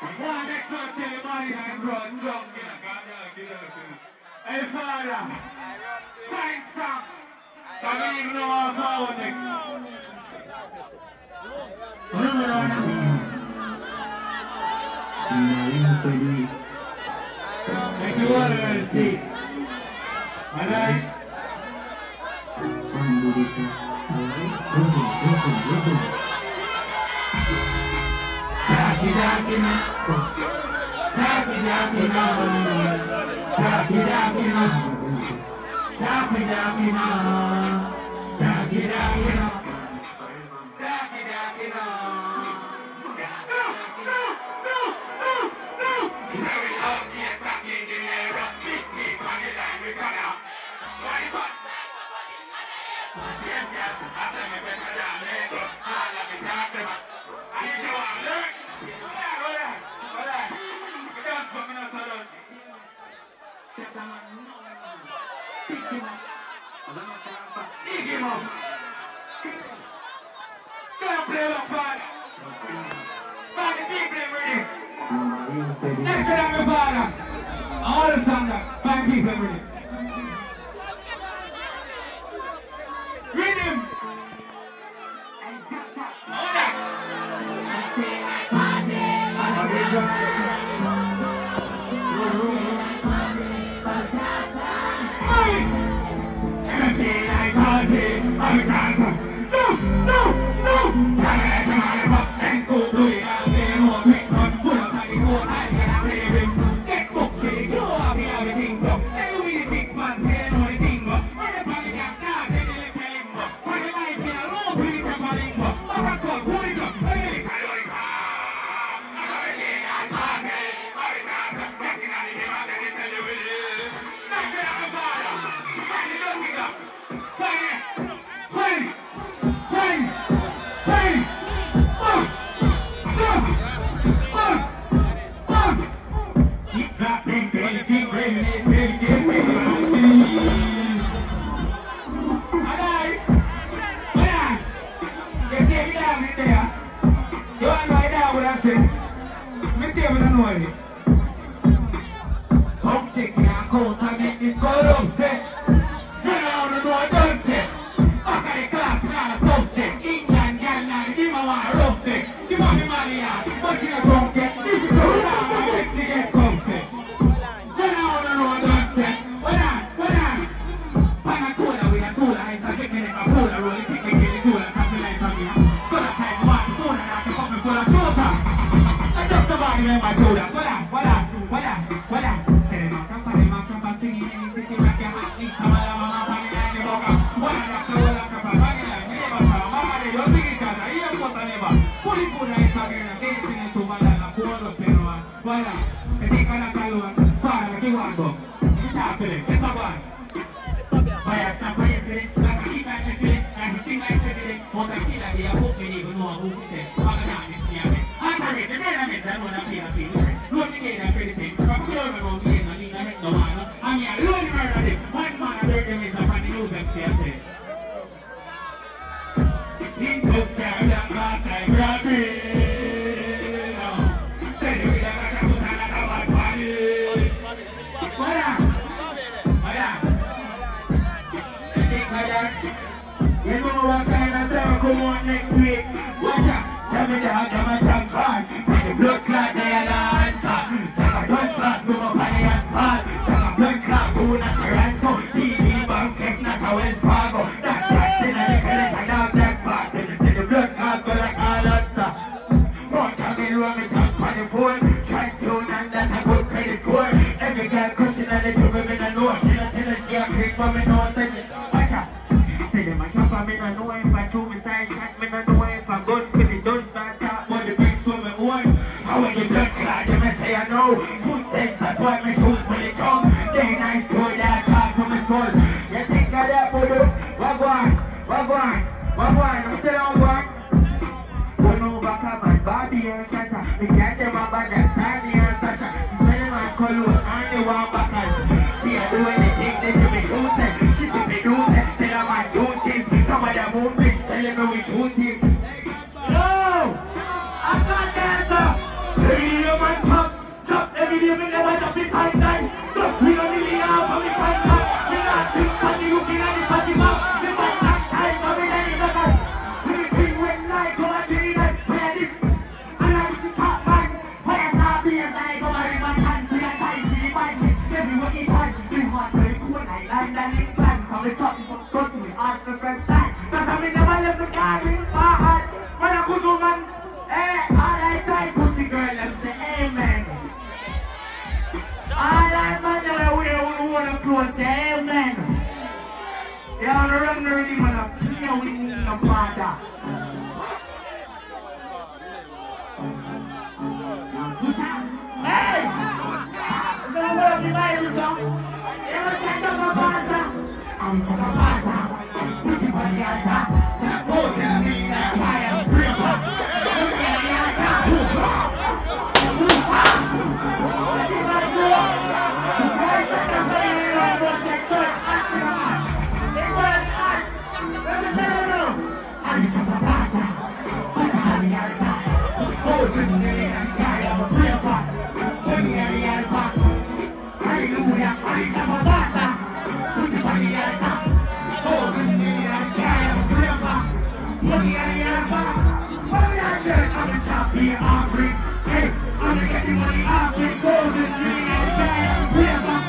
Put it on the altar. Pose it me like fire. Palpatine protection. Mm. Hey, Father, thanks, son. Come in, no forward next. Thank you all, I see. Alright. Taki taki na, taki taki na, taki taki na, taki taki na, taki All the that five people with yeah, cold, I make this go. You know, the at the class, not a subject. England, Ghana, give me one rough thing. Give me money, yeah. But you don't get. If you have a bet, you get comfy. You know, the road don't say. Hold on. Pan a cola with a cola, a get me like a cola. Roll it, kick me, get it, cola, it, put it, it's again, and they sing it to my dad, and pour up, you know, and voila. They think I'm not alone, fire, like you want, but it's happening, it's a one. Vaya, está falleciendo, la cajita es We know what kind of time come on next week. Watch out. Tell me they have them a chunk hard. Tell the blood clot they are the answer. Tell the blood clot move up on the asphalt. Tell the blood clot go not the right. I know. Foot sense, that's why me shoot for the tongue. Day night, boy, that talk from me skull. You think of that, boy? What one? What one? I'm still on one. One over come and Bobby and Shata. Me get them up and that Sandy and Tasha. Smell and Cologne and the one back and She a do anything they see me shoot it. She see me do it. Tell I do things. Some of them won't bitch telling me we shoot what have you Bible song? They must I'm the top here offering. Hey, I'm gonna get the money offering. Pose in me and try and pray for.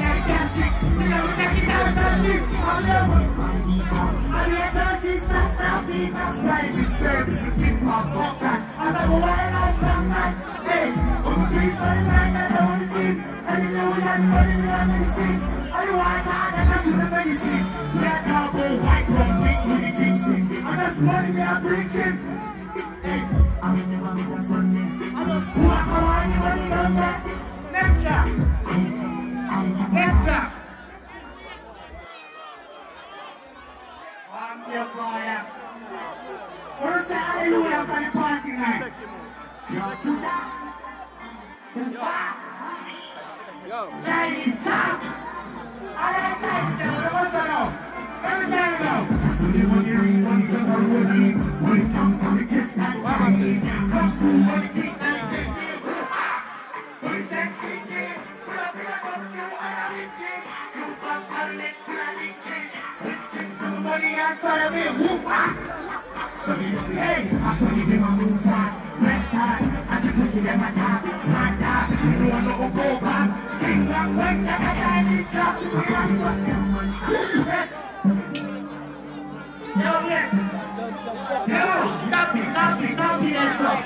Fantastic. Me know that it's fantastic. I'm never. I'm the fantastic. Stop, stop, beat up. Private service. We keep on fuck that. As I'm a wild ass young man. Hey, I'm a police man. Man, I don't want to see. And you know that money me I'm gonna see. I don't want that. I don't feel the medicine. Me talk about white rum mixed with the ginseng. And that's money me I bring in. Next job. Next job. I'm your fire. First say hallelujah for the party night. Yo, do that. Do that. Chinese chop. All that Chinese chop. What's that now? Let Pussy them a tap, hard tap. You know I'm not gonna go back. It, that's all.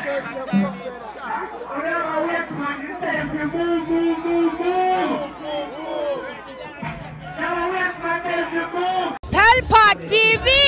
Whatever, yes, you tell them to move, move, move, move. Yes, move. Pelpa TV!